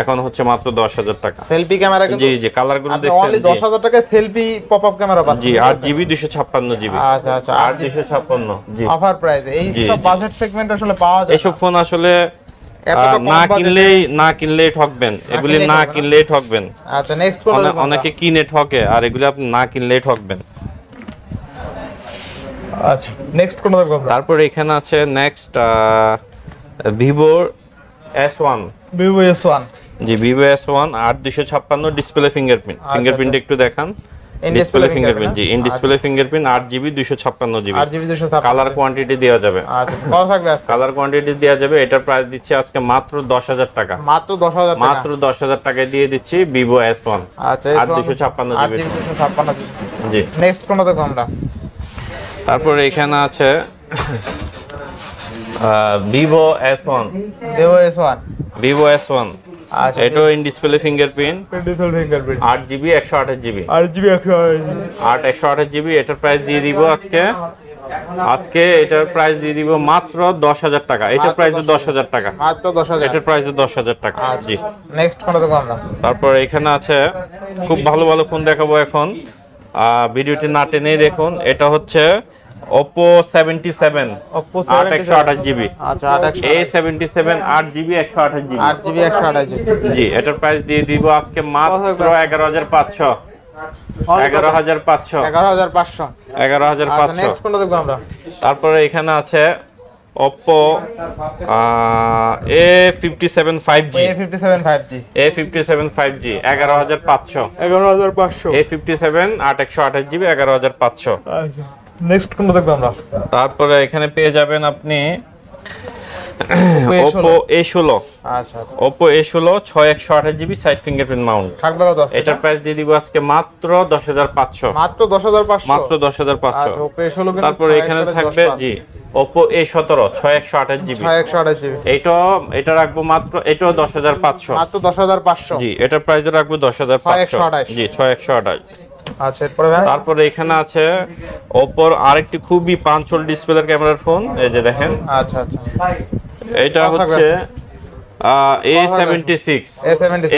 এখন হচ্ছে মাত্র দশ হাজার টাকা। সেলফি ক্যামেরা কিন্তু জি জি কালারগুলো আপনি দেখছেন। দশ হাজার টাকায় সেলফি পপ আপ ক্যামেরা পাচ্ছেন জি আট জিবি দুশো ছাপ্পান্ন জিবি। আচ্ছা আচ্ছা আট দুশো ছাপ্পান্ন জি। অফার প্রাইস এই সব বাজেট সেগমেন্ট আসলে পাওয়া যায় এসব ফোন আসলে না কিনলেই না কিনলেই ঠকবেন। এগুলি না কিনলেই ঠকবেন। আচ্ছা নেক্সট কোন অনেকে কিনে ঠকে আর এগুলি আপনি না কিনলেই ঠকবেন। আচ্ছা নেক্সট কোন দেখব তারপর এখানে আছে next Vivo S one Vivo S one জি ভিভো এস ওয়ান আট দুশো ছাপ্পান্ন ডিসপ্লে ফিঙ্গারপ্রিন্ট ফিঙ্গারপ্রিন্ট একটু দেখান। ডিসপ্লে ফিঙ্গারপ্রিন্ট জি ইন ডিসপ্লে ফিঙ্গারপ্রিন্ট আট জিবি দুশো ছাপ্পান্ন জিবি কালার কোয়ান্টিটি দেওয়া যাবে। আচ্ছা কালার কোয়ান্টিটি দেওয়া যাবে এটার প্রাইস দিচ্ছি আজকে মাত্র দশ হাজার টাকা। মাত্র দশ হাজার টাকা। মাত্র দশ হাজার টাকায় দিয়ে দিচ্ছি ভিভো এস ওয়ান আচ্ছা আট দুশো ছাপ্পান্ন জিবি জি। নেক্সট কোন দেখব আমরা? তারপরে এখানে আছে Vivo S one Vivo S one Vivo S one আচ্ছা এটাও in display fingerprint digital fingerprint আট জিবি একশো আঠাশ জিবি। আর জিবি একশো আট একশো আঠাশ জিবি এটার প্রাইস দিয়ে দিব আজকে। আজকে এটার প্রাইস দিয়ে দিব মাত্র দশ হাজার টাকা। এটার প্রাইস 10,000 দশ হাজার টাকা। মাত্র দশ হাজার। এটার প্রাইস দশ হাজার টাকা আচ্ছা জি। নেক্সট কোনটা দেখব আমরা। তারপর এখানে আছে খুব ভালো ভালো ফোন দেখাবো এখন। ভিডিওটি না টেনেই দেখুন। এটা হচ্ছে ওপো সেভেন্টি সেভেন ওপো আট একশো আঠাশ জিবি আচ্ছা আট একশো এ সেভেন্টি সেভেন আট জিবি একশো আঠাশ জিবি আট জিবি একশো আঠাশ জিবি জি এটার প্রাইস দিয়ে দিব আজকে মাত্র এগারো হাজার পাঁচশো। এগারো হাজার পাঁচশো। পাঁচশো। এগারো হাজার আচ্ছা পাঁচশো নেক্সট কোনটা দেখব আমরা? তারপরে এখানে আছে Oppo A fifty seven five G A fifty seven five G A fifty seven five G এগারো হাজার পাঁচশো। এগারো হাজার পাঁচশো। এ ফিফটি সেভেন আট একশো আঠাশ জিবি এগারো হাজার পাঁচশো। আচ্ছা। নেক্সট কোনটা দেখব আমরা? তারপরে এখানে পেয়ে যাবেন আপনি Oppo A16 ওপো এ ষোলো। আচ্ছা ওপো এ ষোলো ছয় একশো আঠাশ জিবি সাইড ফিঙ্গারপ্রিন্ট মাউন্ট থাকবে এটার প্রাইস দিয়ে দিব আজকে মাত্র দশ হাজার পাঁচশো। মাত্র দশ হাজার পাঁচশো? মাত্র দশ হাজার পাঁচশো। আচ্ছা তারপরে এখানে থাকবে জি ওপো এ সতেরো ছয় একশো আঠাশ জিবি। একশো আঠাশ জিবি। এইটাও এটা রাখব মাত্র এটাও দশ হাজার পাঁচশো। মাত্র দশ হাজার পাঁচশো। জি এটার প্রাইস রাখব দশ হাজার পাঁচশো। জি ছয় একশো আঠাশ। আচ্ছা এরপরে ভাই? তারপরে এখানে আছে ওপোর আরেকটি খুবই পাঞ্চল ডিসপ্লের ক্যামেরার ফোন এই যে দেখেন। আচ্ছা আচ্ছা। এটা হচ্ছে A seventy six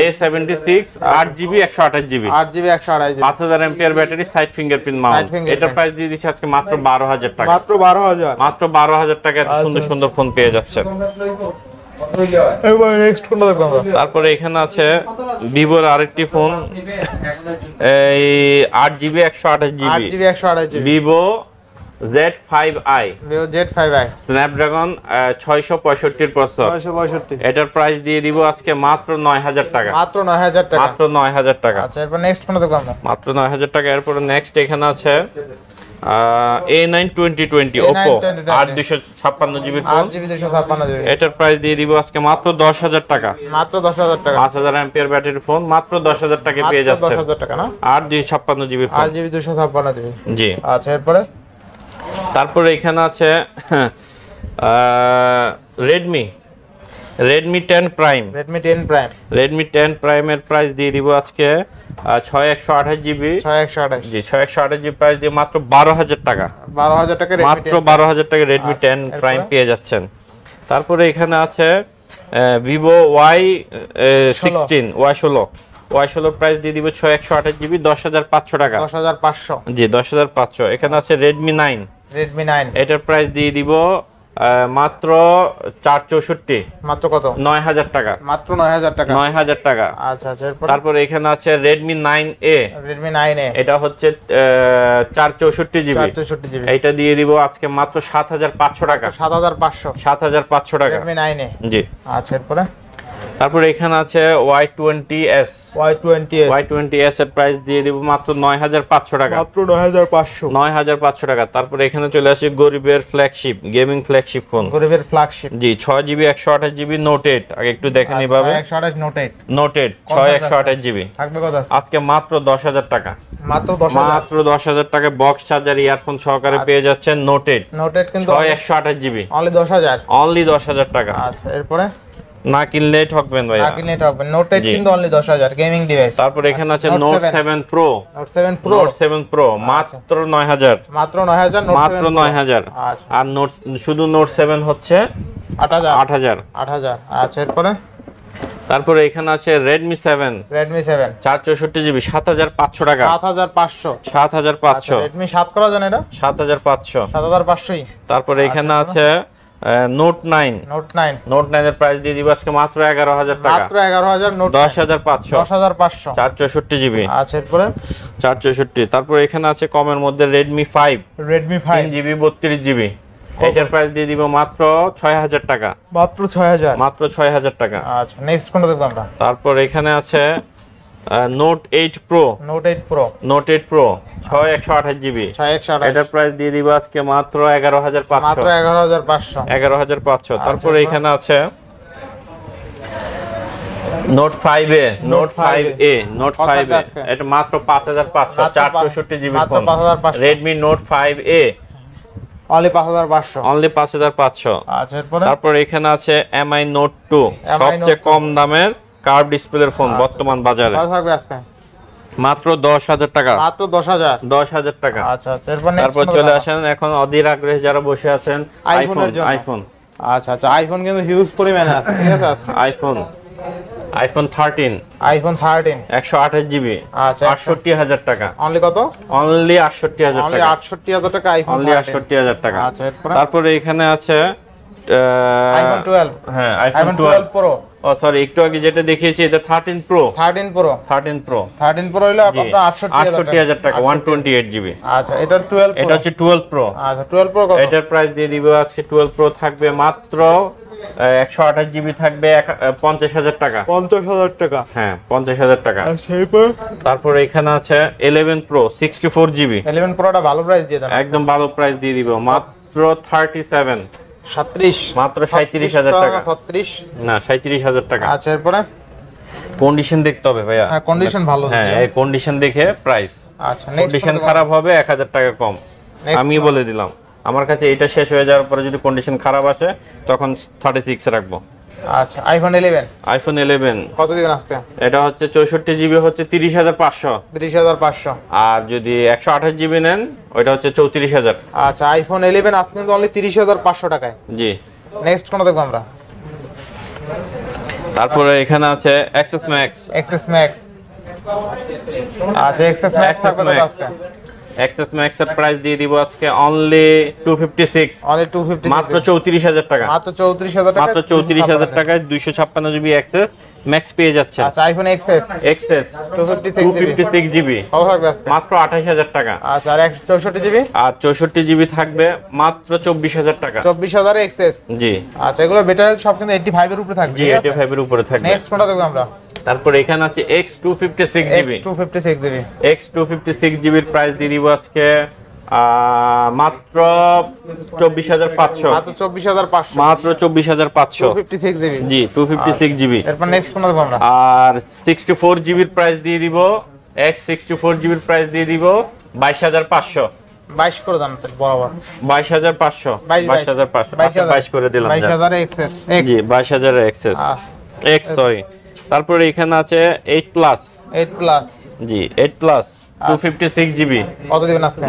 A seventy six আট জিবি একশো আঠাশ জিবি আট একশো আঠাশ পাঁচ হাজার MPR battery side fingerprint mount fingerprint। Price দিয়ে দিচ্ছি আজকে মাত্র বারো হাজার টাকা। মাত্র বারো হাজার। মাত্র বারো হাজার টাকা এত সুন্দর আচ্ছা। সুন্দর ফোন পেয়ে এবার নেক্সট কোনটা দেখব আমরা? তারপরে এখানে আছে ভিভোর আরেকটি ফোন। এই আট জিবি একশো আঠাশ জিবি। জিবি একশো আঠাশ GB. Vivo Z five I. Vivo Z five I. Snapdragon ছয়শো পঁয়ষট্টির প্রসেসর। ছয়শো পঁয়ষট্টি। এটার প্রাইস দিয়ে দিব আজকে মাত্র নয় হাজার টাকা। মাত্র নয় হাজার টাকা। মাত্র নয় হাজার টাকা। আচ্ছা এরপর নেক্সট কোনটা দেখব আমরা? মাত্র নয় হাজার টাকা। এরপরে নেক্সট এখানে আছে A nine twenty twenty A9 Oppo 2020 আট দুশো ছাপ্পান্ন জিবির আট ফোন জিবি দুশো ছাপ্পান্ন জিবি। এটার প্রাইস দিয়ে দিব আজকে মাত্র দশ হাজার টাকা। মাত্র ব্যাটারি ফোন মাত্র টাকা পেয়ে যাচ্ছে। হাজার টাকা না? আট দুইশো ছাপ্পান্ন জিবি ফোন জিবি দুশো ছাপ্পান্ন জিবি। জি। আচ্ছা এরপরে? তারপরে এখানে আছে Redmi Redmi ten prime Redmi ten prime Redmi ten প্রাইমের প্রাইস দিয়ে দিব আজকে ছয় একশো আঠাশ জিবি। ছয় একশো আঠাশ। জি ছয় একশো আঠাশ জিবি প্রাইস দিয়ে মাত্র বারো হাজার টাকা। বারো হাজার টাকা মাত্র বারো হাজার টাকা রেডমি আচ্ছা, টেন প্রাইম পেয়ে যাচ্ছেন। তারপরে এখানে আছে ভিভো ওয়াই সিক্সটিন ওয়াই ষোলো। ওয়াই ষোলো। প্রাইস দিয়ে দিব ছয় একশো আঠাশ জিবি দশ হাজার পাঁচশো টাকা। দশ হাজার পাঁচশো। জি দশ হাজার পাঁচশো। এখানে আছে রেডমি নাইন রেডমি নাইন এটার প্রাইস দিয়ে দিব মাত্র চার চৌষট্টি। মাত্র কত? নয় হাজার টাকা। মাত্র নয় হাজার টাকা? নয় হাজার টাকা। আচ্ছা আচ্ছা তারপরে এখানে আছে Redmi nine A Redmi nine A এটা হচ্ছে চার চৌষট্টি জিবি। চৌষট্টি জিবি। এটা দিয়ে দিব আজকে মাত্র সাত হাজার পাঁচশো টাকা। সাত হাজার পাঁচশো। সাত হাজার পাঁচশো টাকা। রেডমি নাইন এ জি। আচ্ছা এরপরে? তারপরে এখানে আছে Y twenty S Y twenty Y twenty S এর প্রাইস দিয়ে দিব মাত্র নয় হাজার পাঁচশো টাকা। মাত্র নয় হাজার পাঁচশো। নয় হাজার পাঁচশো টাকা। তারপরে এখানে চলে আসে গরিবের ফ্ল্যাগশিপ গেমিং ফ্ল্যাগশিপ ফোন গরিবের ফ্ল্যাগশিপ জি ছয় জিবি একশো আঠাশ জিবি নোট এইট আগে একটু দেখেন এভাবে একশো আঠাশ নোট এইট নোট এইট ছয় একশো আঠাশ জিবি থাকবে আছে? আজকে মাত্র দশ হাজার টাকা। মাত্র দশ হাজার। মাত্র দশ হাজার টাকা বক্স চার্জার ইয়ারফোন সহকারে পেয়ে যাচ্ছেন নোট এইট নোট এইট কিন্তু ছয় একশো আঠাশ জিবি অনলি দশ হাজার। অনলি দশ হাজার টাকা। আচ্ছা এরপরে? না কিনলে ঠকবেন ভাইয়া। বাকি নেট হবে নোট এইট জি। কিন্তু অনলি দশ হাজার গেমিং ডিভাইস তারপর এখানে আছে note 7 seven pro note seven pro note seven pro মাত্র নয় হাজার। মাত্র নয় হাজার নোট মাত্র নয় হাজার। আচ্ছা। আর নোট শুধু নোট সেভেন হচ্ছে আট হাজার। আট হাজার। আট হাজার। আচ্ছা এরপরে? তারপরে এখানে আছে রেডমি সেভেন রেডমি সেভেন চার চৌষট্টি জিবি সাত হাজার পাঁচশো টাকা। সাত হাজার পাঁচশো। সাত হাজার পাঁচশো। রেডমি সাত করা জানে এটা? সাত হাজার পাঁচশো। সাত হাজার পাঁচশোই। তারপরে এখানে আছে note nine note nine note নাইনের প্রাইস দিয়ে দিব আজকে মাত্র এগারো হাজার টাকা। মাত্র এগারো হাজার নোট দশ হাজার পাঁচশো। দশ হাজার পাঁচশো। চার চৌষট্টি জিবি। আচ্ছা এরপরে? চার চৌষট্টি। তারপর এখানে আছে কমের মধ্যে Redmi five Redmi five GB বত্রিশ জিবি। এটার প্রাইস দিয়ে দিব মাত্র ছয় হাজার টাকা। মাত্র ছয় হাজার মাত্র ছয় হাজার টাকা। আচ্ছা নেক্সট কোনটা দেখব আমরা? তারপর এখানে আছে note eight pro note eight pro note eight pro ছয় একশো আঠাশ জিবি। ছয় একশো এটার প্রাইস দিয়ে দিব আজকে মাত্র এগারো হাজার পাঁচশো। মাত্র এগারো হাজার পাঁচশো। এগারো হাজার পাঁচশো। তারপরে এখানে আছে note five A note five A note কত ফাইভ এ এটা মাত্র পাঁচ হাজার পাঁচশো মাত্র চার চৌষট্টি GB phone 5500 Redmi note five A only পাঁচ হাজার পাঁচশো। অনলি পাঁচ হাজার পাঁচশো। আচ্ছা এরপরে? তারপর এখানে আছে এমআই নোট টু MI সবচেয়ে Note 2 কম দামের কার্ভ ডিসপ্লের ফোন বর্তমান বাজারে। মাত্র দশ হাজার টাকা। মাত্র দশ হাজার? দশ হাজার টাকা। আচ্ছা আচ্ছা। তারপর চলে আসেন এখন অধীর আগ্রহে যারা বসে আছেন আইফোন আইফোন আচ্ছা আচ্ছা। আইফোন কিন্তু হিউজ পরিমাণে আছে ঠিক আছে? IPhone iPhone thirteen iPhone thirteen একশো আঠাশ জিবি আচ্ছা আটষট্টি হাজার টাকা। অনলি কত? অনলি আটষট্টি হাজার অনলি টাকা। আটষট্টি হাজার টাকা আইফোন অনলি আটষট্টি হাজার টাকা। আচ্ছা তারপরে এখানে আছে আইফোন টুয়েলভ হ্যাঁ iPhone iPhone twelve twelve pro ও সরি একটু আগে যেটা দেখিয়েছি এটা thirteen pro thirteen pro thirteen pro thirteen pro হইলে আপনার আটষট্টি আটষট্টি হাজার টাকা ওয়ান টোয়েন্টি এইট জিবি আচ্ছা এটা টুয়েলভ এটা হচ্ছে টুয়েলভ প্রো আচ্ছা টুয়েলভ প্রো কত? এটার প্রাইস দিয়ে দিব আজকে টুয়েলভ প্রো থাকবে মাত্র একশো আঠাশ জিবি থাকবে এক- আহ, পঞ্চাশ হাজার টাকা। পঞ্চাশ হাজার টাকা। হ্যাঁ পঞ্চাশ হাজার টাকা। এরপর এখানে আছে eleven pro sixty four GB eleven প্রোটা ভালো প্রাইস দিয়ে দেন। একদম ভালো প্রাইস দিয়ে দিব মাত্র থার্টি সেভেন সাত্রিশ মাত্র 37,000 টাকা। ছত্রিশ না সাঁত্রিশ হাজার টাকা। আচ্ছা এরপরে? কন্ডিশন দেখতে হবে ভাইয়া। হ্যাঁ কন্ডিশন ভালো হ্যাঁ এই কন্ডিশন দেখে প্রাইস আচ্ছা কন্ডিশন খারাপ হবে এক হাজার টাকা কম। আমি বলে দিলাম। আমার কাছে এটা শেষ হয়ে যাওয়ার পরে যদি কন্ডিশন খারাপ আসে তখন থার্টি সিক্স রাখব। আচ্ছা আইফোন ইলেভেন আইফোন ইলেভেন কত দিবেন আজকে? এটা হচ্ছে চৌষট্টি জিবি হচ্ছে তিরিশ হাজার পাঁচশো। তিরিশ হাজার পাঁচশো। আর যদি একশো আঠাশ জিবি নেন ওইটা হচ্ছে চৌত্রিশ হাজার। আচ্ছা আইফোন ইলেভেন আজকে কিন্তু অনলি তিরিশ হাজার পাঁচশো টাকায়। জি। নেক্সট কোনটা দেখব আমরা? তারপরে এখানে আছে এক্সেস ম্যাক্স এক্সএস ম্যাক্স আচ্ছা এক্সএস ম্যাক্স থাকবে আজকে? এক্সেস ম্যাক্স এর প্রাইস দিয়ে দিব আজকে only two fifty six only two fifty মাত্র চৌত্রিশ হাজার টাকা। মাত্র চৌত্রিশ হাজার টাকা মাত্র চৌত্রিশ হাজার টাকায় দুইশো ছাপ্পান্ন জিবি এক্সেস ম্যাক্স পেয়ে যাচ্ছে আচ্ছা iPhone XS six fifty GB থাকবে মাত্র আঠাশ হাজার টাকা। আচ্ছা আর একশো চৌষট্টি জিবি আর চৌষট্টি জিবি থাকবে মাত্র চব্বিশ হাজার টাকা। চব্বিশ হাজার এক্সএস জি। আচ্ছা এগুলো বেটার সব কিন্তু এইটটি ফাইভের উপরে থাকবে জি এইটি ফাইভ এর উপরে থাকবে। নেক্সট কোনটা দেখব আমরা? তারপরে এখানে আছে X two fifty six GB two fifty six GB X two fifty six জিবির প্রাইস দিয়ে দিব আজকে মাত্র চব্বিশ হাজার পাঁচশো। মাত্র চব্বিশ হাজার পাঁচশো। মাত্র চব্বিশ হাজার পাঁচশো। ফিফটি সিক্স জিবি জি টু ফিফটি সিক্স জিবি এরপর নেক্সট কোনটা দেখব আমরা? আর সিক্সটি ফোর জিবির প্রাইস দিয়ে দিব। এক্স সিক্সটি ফোর জিবির প্রাইস দিয়ে দিব বাইশ হাজার পাঁচশো। বাইশ করে দেন বরাবর। বাইশ হাজার পাঁচশো। বাইশ, হাজার পাঁচশো। বাইশ আচ্ছা, করে দিলাম বাইশ। হাজার জি বাইশ হাজার এক্সেস এক্স সরি তারপরে এখানে আছে এইট প্লাস এইট প্লাস জি eight plus two fifty six GB কত দিবেন আজকে?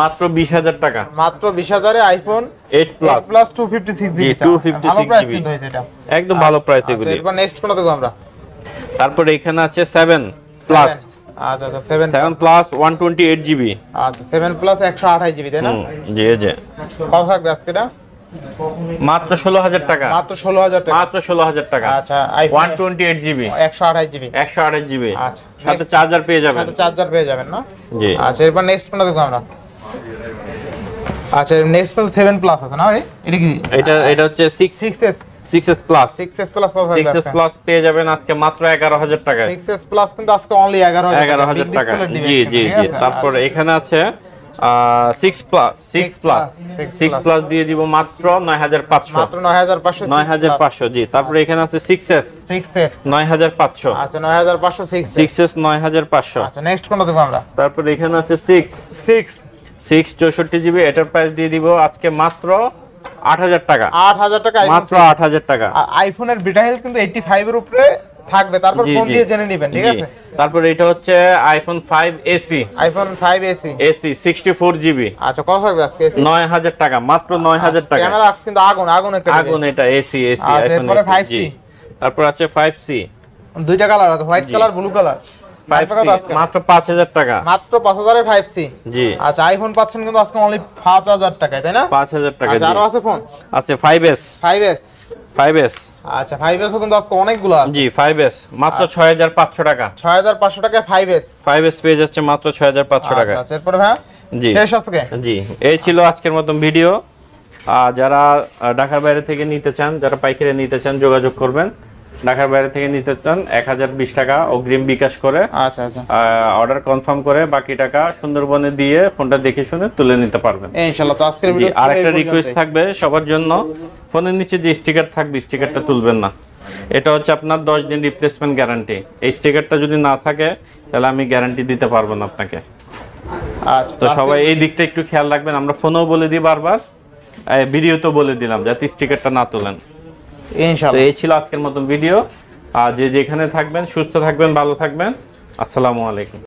মাত্র বিশ হাজার টাকা। মাত্র বিশ হাজারে iPhone eight plus plus two fifty six G, GB 256 ভালো প্রাইস GB কিন্তু হয়েছে এটা। একদম ভালো প্রাইস আচ্ছা, এগুলি। এরপর নেক্সট কোনটা দেখব আমরা? তারপরে এখানে আছে সেভেন প্লাস আচ্ছা আচ্ছা seven seven plus one twenty eight GB আচ্ছা সেভেন প্লাস একশো আঠাশ জিবি তাই না? জি যে। কত থাকবে আজকে এটা? মাত্র ষোলো হাজার টাকা। মাত্র ষোলো হাজার টাকা। মাত্র ষোলো হাজার টাকা। আচ্ছা ওয়ান টোয়েন্টি এইট জিবি। একশো আঠাশ জিবি। একশো আঠাশ জিবি। আচ্ছা। সাথে চার্জার পেয়ে যাবেন। চার্জার পেয়ে যাবেন না? জি। আচ্ছা এরপর নেক্সট কোনটা দেখব আমরা। আচ্ছা নেক্সট কোন সেভেন প্লাস আছে না ভাই? এটা কি? এটা এটা হচ্ছে six six S plus plus পেয়ে যাবেন আজকে মাত্র টাকায়। প্লাস কিন্তু আজকে অনলি টাকা। জি জি জি। তারপরে এখানে আছে six plus six plus six plus দিয়ে দিব মাত্র নয় হাজার পাঁচশো। মাত্র নয় হাজার পাঁচশো নয় হাজার পাঁচশো জি। তারপরে এখানে আছে সিক্স এস সিক্স এস নয় হাজার পাঁচশো। আচ্ছা নয় হাজার পাঁচশো সিক্স সিক্স এস নয় হাজার পাঁচশো। আচ্ছা নেক্সট কোনটা দেখব আমরা? তারপরে এখানে আছে সিক্স সিক্স সিক্স চৌষট্টি জিবি এটার প্রাইস দিয়ে দিব আজকে মাত্র আট হাজার টাকা। আট হাজার টাকা মাত্র আট হাজার টাকা। আইফোনের বিটা হেলথ কিন্তু এইটটি ফাইভ এর উপরে থাকবে তারপর ফোন দিয়ে জেনে নেবেন ঠিক আছে? তারপরে এটা হচ্ছে iPhone five AC iPhone five AC AC sixty four GB আচ্ছা কত থাকবে আজকে এসি নয় হাজার টাকা মাত্র নয় হাজার টাকা। ক্যামেরা কিন্তু আগুন আগুন একটা আগুন এটা এসি এসি আচ্ছা, আইফোন 5C জি। তারপর আছে ফাইভ সি দুইটা কালার আছে white colour blue colour five কত আজকে। মাত্র পাঁচ হাজার টাকা। মাত্র পাঁচ হাজারে ফাইভ সি জি। আচ্ছা আইফোন পাচ্ছেন কিন্তু আজকে অনলি পাঁচ হাজার টাকায় তাই না? পাঁচ হাজার টাকা আচ্ছা আরও আছে ফোন আছে ফাইভ এস আচ্ছা কিন্তু আজকে অনেকগুলো আছে। জি মাত্র পাঁচশো টাকা। টাকায় পেয়ে যাচ্ছে মাত্র আচ্ছা এরপরে ভাই জি। শেষ আজকে? জি এই ছিল আজকের মতন ভিডিও। আর যারা ঢাকার বাইরে থেকে নিতে চান যারা পাইকারি নিতে চান যোগাযোগ করবেন। ঢাকার বাইরে থেকে নিতে চান এক হাজার বিশ টাকা অগ্রিম বিকাশ করে। আচ্ছা আচ্ছা। অর্ডার কনফার্ম করে বাকি টাকা সুন্দরবনে দিয়ে ফোনটা দেখে শুনে তুলে নিতে পারবেন। ইনশাআল্লাহ তো আজকের ভিডিও আর একটা রিকোয়েস্ট থাকবে সবার জন্য। ফোনের নিচে যে স্টিকার থাকবে স্টিকারটা তুলবেন না। এটা হচ্ছে আপনার দশ দিন রিপ্লেসমেন্ট গ্যারান্টি এই স্টিকারটা যদি না থাকে তাহলে আমি গ্যারান্টি দিতে পারব না আপনাকে। আচ্ছা তো সবাই এই দিকটা একটু খেয়াল রাখবেন। আমরা ফোনেও বলে দিই বারবার। ভিডিওতেও বলে দিলাম যাতে স্টিকারটা না তোলেন। তো ইনশাআল্লাহ এই ছিল আজকের মতন ভিডিও। আর যে যেখানে থাকবেন, সুস্থ থাকবেন, ভালো থাকবেন। আসসালামু আলাইকুম।